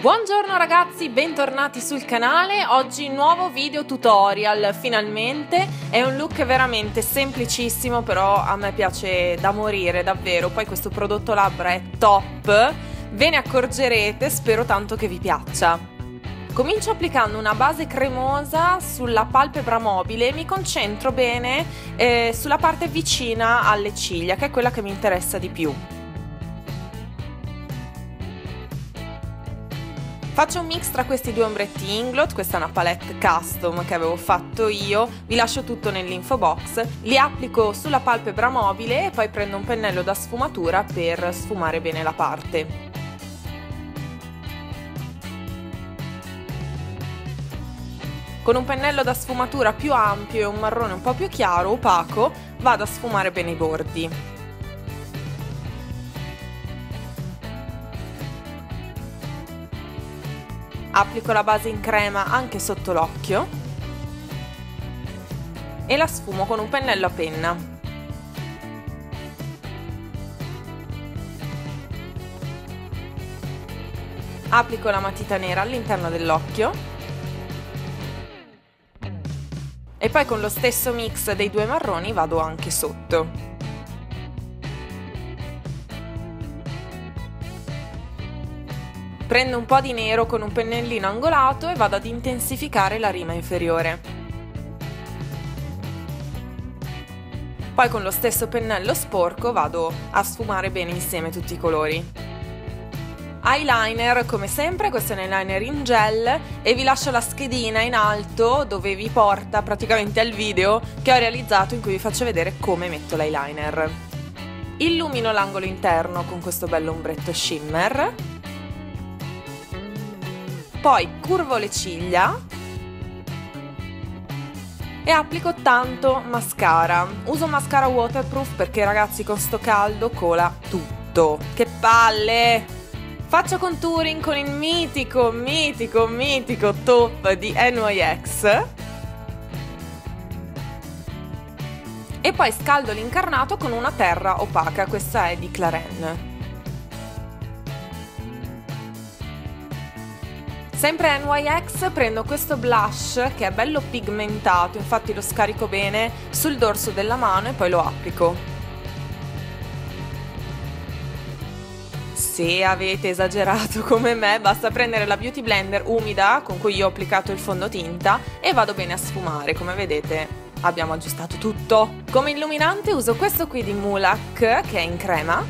Buongiorno ragazzi, bentornati sul canale. Oggi nuovo video tutorial, finalmente. È un look veramente semplicissimo, però a me piace da morire, davvero. Poi questo prodotto labbra è top. Ve ne accorgerete, spero tanto che vi piaccia. Comincio applicando una base cremosa sulla palpebra mobile e mi concentro bene eh, sulla parte vicina alle ciglia, che è quella che mi interessa di più. Faccio un mix tra questi due ombretti Inglot, questa è una palette custom che avevo fatto io, vi lascio tutto nell'info box, li applico sulla palpebra mobile e poi prendo un pennello da sfumatura per sfumare bene la parte. Con un pennello da sfumatura più ampio e un marrone un po' più chiaro, opaco, vado a sfumare bene i bordi. Applico la base in crema anche sotto l'occhio e la sfumo con un pennello a penna. Applico la matita nera all'interno dell'occhio e poi con lo stesso mix dei due marroni vado anche sotto. Prendo un po' di nero con un pennellino angolato e vado ad intensificare la rima inferiore. Poi con lo stesso pennello sporco vado a sfumare bene insieme tutti i colori. Eyeliner, come sempre, questo è un eyeliner in gel e vi lascio la schedina in alto dove vi porta praticamente al video che ho realizzato in cui vi faccio vedere come metto l'eyeliner. Illumino l'angolo interno con questo bello ombretto shimmer poi curvo le ciglia e applico tanto mascara. Uso mascara waterproof perché ragazzi con sto caldo cola tutto. Che palle! Faccio contouring con il mitico, mitico, mitico top di NYX. E poi scaldo l'incarnato con una terra opaca, questa è di Claren. Sempre NYX prendo questo blush che è bello pigmentato, infatti lo scarico bene sul dorso della mano e poi lo applico. Se avete esagerato come me, basta prendere la Beauty Blender umida con cui io ho applicato il fondotinta e vado bene a sfumare, come vedete abbiamo aggiustato tutto. Come illuminante uso questo qui di Mulak che è in crema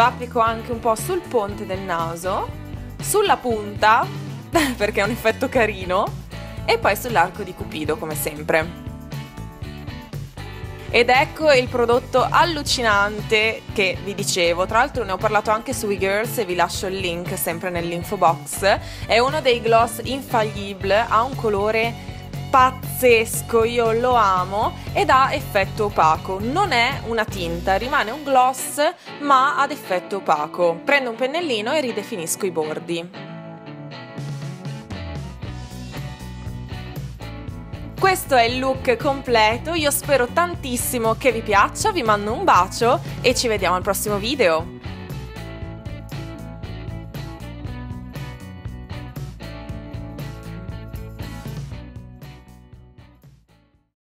lo applico anche un po' sul ponte del naso, sulla punta, perché è un effetto carino, e poi sull'arco di cupido, come sempre. Ed ecco il prodotto allucinante che vi dicevo, tra l'altro ne ho parlato anche su WeGirls e vi lascio il link sempre nell'info box. È uno dei gloss infallible, ha un colore pazzesco, io lo amo ed ha effetto opaco. Non è una tinta, rimane un gloss ma ad effetto opaco. Prendo un pennellino e ridefinisco i bordi. Questo è il look completo, io spero tantissimo che vi piaccia, vi mando un bacio e ci vediamo al prossimo video.